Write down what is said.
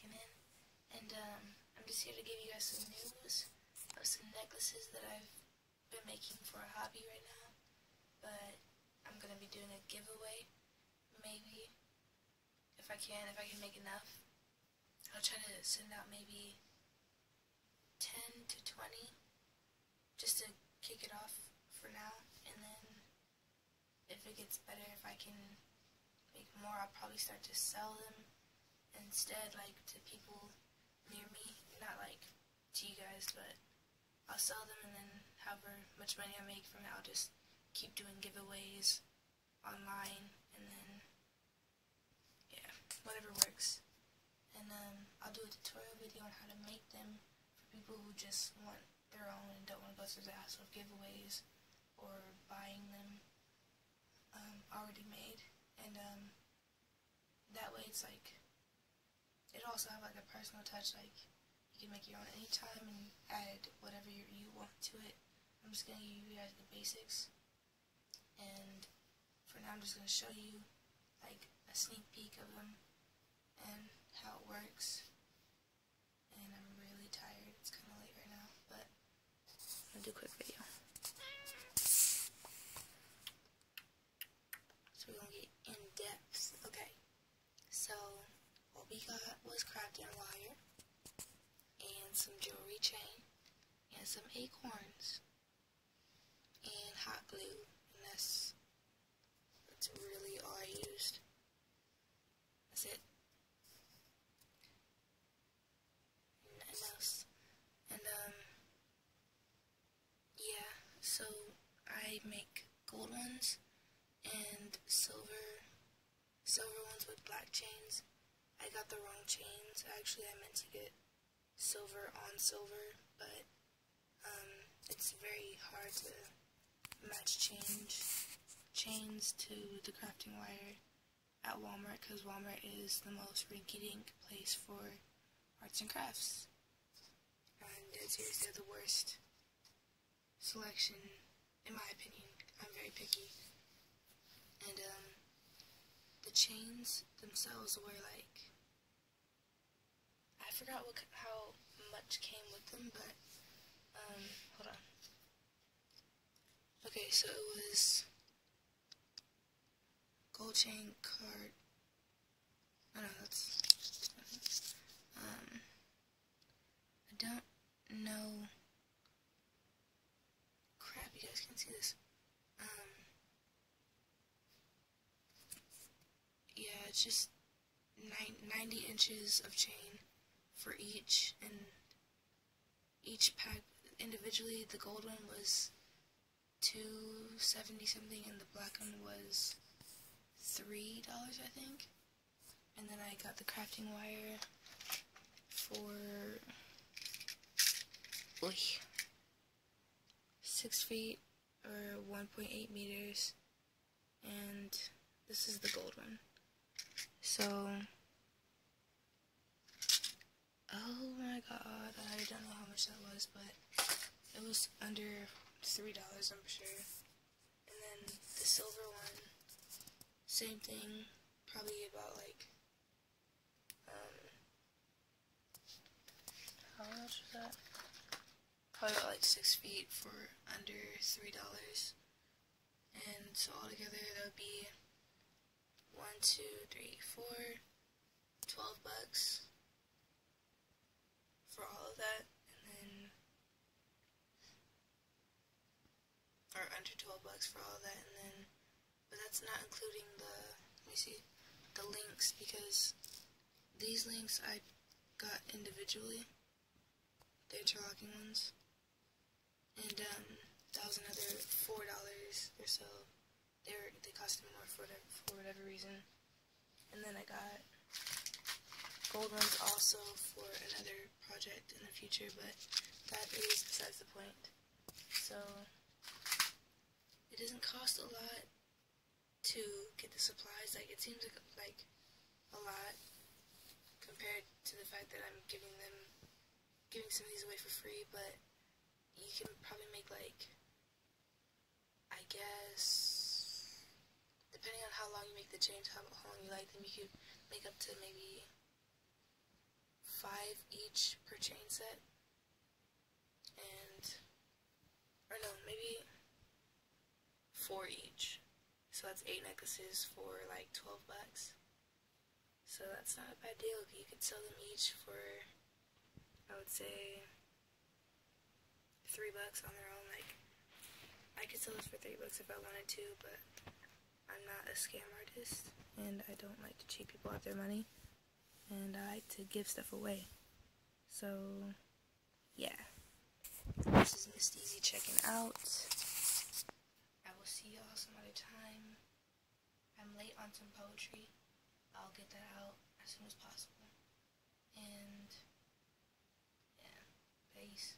checking in. And um, I'm just here to give you guys some news of some necklaces that I've been making for a hobby right now. But I'm going to be doing a giveaway, maybe, if I can, if I can make enough. I'll try to send out maybe 10 to 20 just to kick it off for now. And then if it gets better, if I can make more, I'll probably start to sell them instead, like to people near me. Not like to you guys, but I'll sell them and then however much money I make from it, I'll just keep doing giveaways online and then, yeah, whatever works. And um, I'll do a tutorial video on how to make them for people who just want their own and don't want to go through the hassle of giveaways or buying them um, already made. And um, that way it's like, also have like a personal touch, like you can make your own anytime and add whatever you, you want to it. I'm just going to give you guys the basics. And for now I'm just going to show you like a sneak peek of them and how it works. And I'm really tired. It's kind of late right now, but I'm going to do a quick video. So we're going to get in depth. Okay. So what we got was crafting wire and some jewelry chain and some acorns and hot glue and that's that's really all I used. That's it. Nothing else. And um yeah, so I make gold ones and silver silver ones with black chains. I got the wrong chains. Actually, I meant to get silver on silver, but um, it's very hard to match change chains to the crafting wire at Walmart because Walmart is the most rinky-dink place for arts and crafts. And it's seriously the worst selection, in my opinion. I'm very picky. And um, the chains themselves were like forgot what how much came with them, but um, hold on. Okay, so it was gold chain card. I don't know that's um. I don't know. Crap, you guys can see this. Um. Yeah, it's just 90 inches of chain for each, and each pack individually, the gold one was 270 something, and the black one was $3, I think. And then I got the crafting wire for oy, 6 feet or 1.8 meters, and this is the gold one. So, oh my god, I don't know how much that was, but it was under $3, I'm sure. And then the silver one, same thing, probably about like, um, how much was that? Probably about like 6 feet for under $3. And so altogether that would be one, two, three, four, twelve bucks for all of that, and then, under 12 bucks for all that, and then, but that's not including the, let me see, the links, because these links I got individually, the interlocking ones, and, um, that was another $4 or so they were, they cost me more for whatever, for whatever reason. And then I got gold ones also for another project in the future, but that is besides the point. So doesn't cost a lot to get the supplies. Like it seems like like a lot compared to the fact that I'm giving them giving some of these away for free, but you can probably make like I guess depending on how long you make the chains, how long you like them, you could make up to maybe five each per chain set. And, or no, maybe four each. So that's eight necklaces for like 12 bucks. So that's not a bad deal. You could sell them each for, I would say, three bucks on their own. Like, I could sell this for three bucks if I wanted to, but I'm not a scam artist, and I don't like to cheat people out their money, and I like to give stuff away. So, yeah. This is Miss Steezy checking out. Y'all some other time. I'm late on some poetry. I'll get that out as soon as possible. And, yeah, peace.